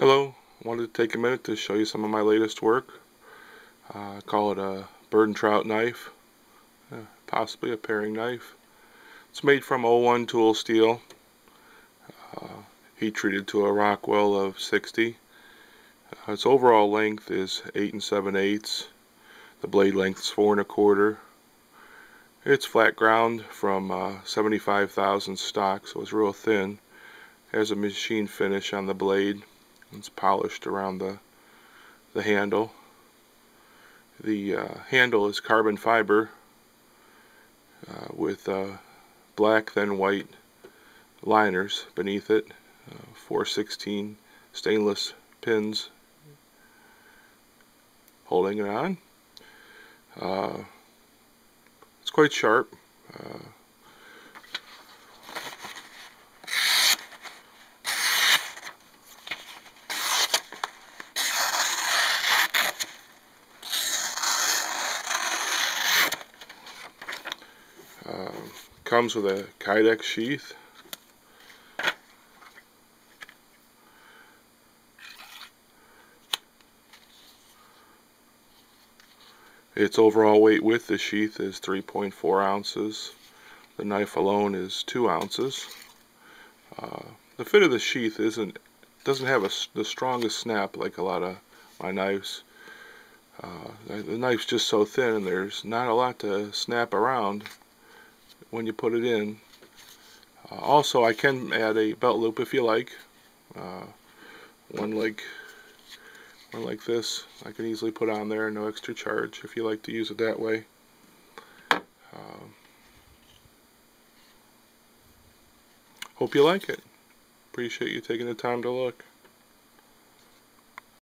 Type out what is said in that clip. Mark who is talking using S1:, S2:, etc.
S1: Hello, wanted to take a minute to show you some of my latest work. Uh, call it a bird and trout knife, uh, possibly a paring knife. It's made from O-1 tool steel, uh, heat treated to a Rockwell of 60. Uh, its overall length is 8 and 7 eighths. The blade length is 4 and a quarter. It's flat ground from uh, 75 thousandths stock, so it's real thin. Has a machine finish on the blade. It's polished around the the handle. The uh, handle is carbon fiber uh, with uh, black then white liners beneath it. Uh, 416 stainless pins holding it on. Uh, it's quite sharp. Uh, comes with a Kydex sheath. Its overall weight with the sheath is 3.4 ounces. The knife alone is 2 ounces. Uh, the fit of the sheath isn't doesn't have a, the strongest snap like a lot of my knives. Uh, the knife's just so thin and there's not a lot to snap around when you put it in. Uh, also, I can add a belt loop if you like. Uh, one like one like this, I can easily put on there, no extra charge if you like to use it that way. Uh, hope you like it. Appreciate you taking the time to look.